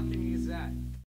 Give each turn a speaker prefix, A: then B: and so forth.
A: fucking is that?